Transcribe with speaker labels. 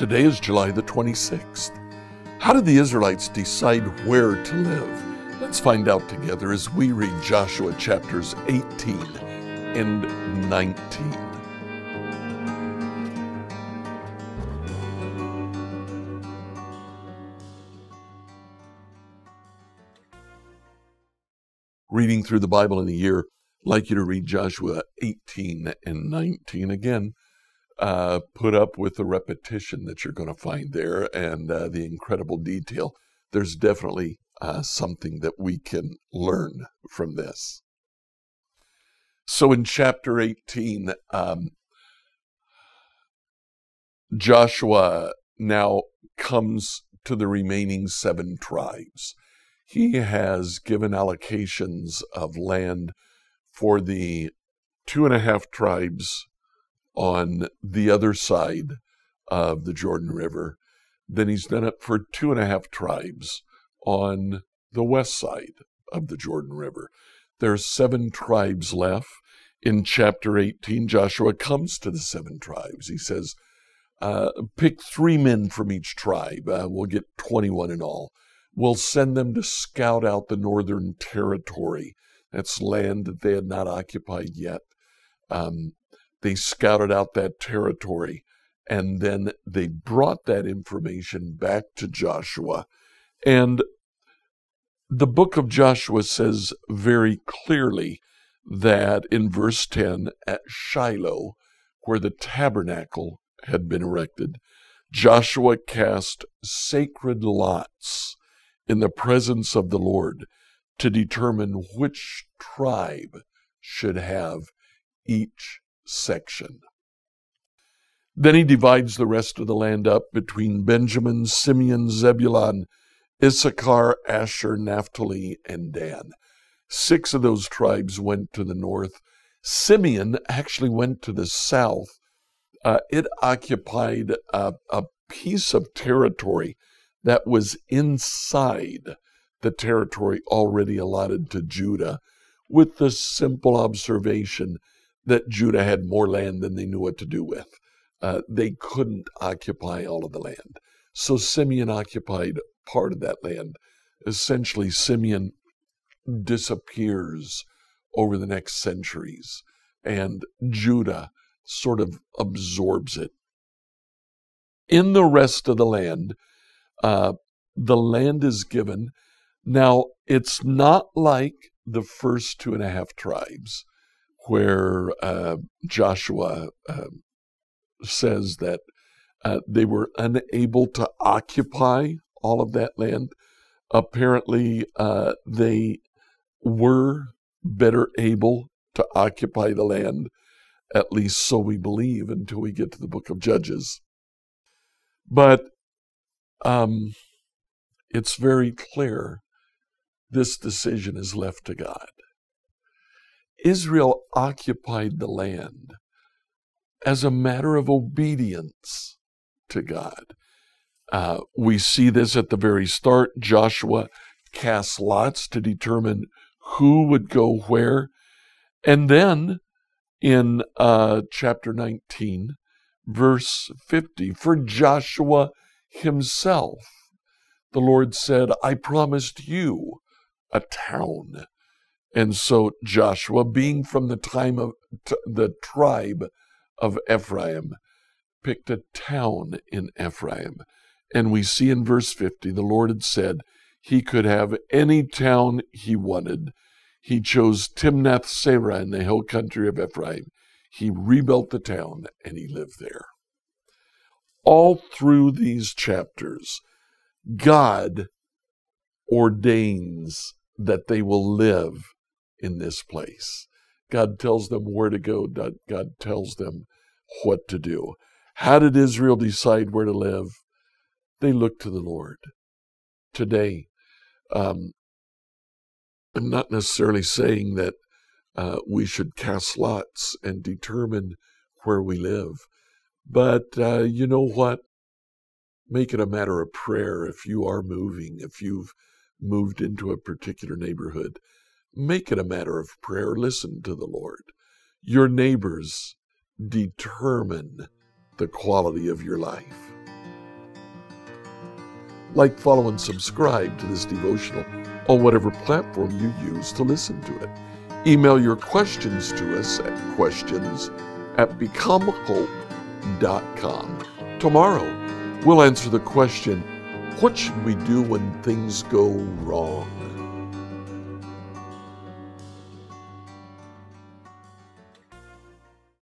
Speaker 1: Today is July the 26th. How did the Israelites decide where to live? Let's find out together as we read Joshua chapters 18 and 19. Reading through the Bible in a year, I'd like you to read Joshua 18 and 19 again uh, put up with the repetition that you're going to find there and uh, the incredible detail. There's definitely uh, something that we can learn from this. So in chapter 18, um, Joshua now comes to the remaining seven tribes. He has given allocations of land for the two and a half tribes on the other side of the Jordan River. Then he's done it for two and a half tribes on the west side of the Jordan River. There are seven tribes left. In chapter 18, Joshua comes to the seven tribes. He says, uh, Pick three men from each tribe. Uh, we'll get 21 in all. We'll send them to scout out the northern territory. That's land that they had not occupied yet. Um, they scouted out that territory and then they brought that information back to Joshua. And the book of Joshua says very clearly that in verse 10 at Shiloh, where the tabernacle had been erected, Joshua cast sacred lots in the presence of the Lord to determine which tribe should have each section. Then he divides the rest of the land up between Benjamin, Simeon, Zebulun, Issachar, Asher, Naphtali, and Dan. Six of those tribes went to the north. Simeon actually went to the south. Uh, it occupied a, a piece of territory that was inside the territory already allotted to Judah, with the simple observation that Judah had more land than they knew what to do with. Uh, they couldn't occupy all of the land. So Simeon occupied part of that land. Essentially, Simeon disappears over the next centuries, and Judah sort of absorbs it. In the rest of the land, uh, the land is given. Now, it's not like the first two and a half tribes where uh, Joshua uh, says that uh, they were unable to occupy all of that land. Apparently, uh, they were better able to occupy the land, at least so we believe until we get to the book of Judges. But um, it's very clear this decision is left to God. Israel occupied the land as a matter of obedience to God. Uh, we see this at the very start. Joshua casts lots to determine who would go where. And then in uh, chapter 19, verse 50, for Joshua himself, the Lord said, I promised you a town and so Joshua, being from the time of t- the tribe of Ephraim, picked a town in Ephraim. And we see in verse 50, the Lord had said he could have any town he wanted. He chose Timnath Serah in the hill country of Ephraim. He rebuilt the town and he lived there. All through these chapters, God ordains that they will live in this place. God tells them where to go. God tells them what to do. How did Israel decide where to live? They looked to the Lord. Today, um, I'm not necessarily saying that uh, we should cast lots and determine where we live, but uh, you know what? Make it a matter of prayer if you are moving, if you've moved into a particular neighborhood Make it a matter of prayer. Listen to the Lord. Your neighbors determine the quality of your life. Like, follow, and subscribe to this devotional on whatever platform you use to listen to it. Email your questions to us at questions at becomehope.com. Tomorrow, we'll answer the question what should we do when things go wrong?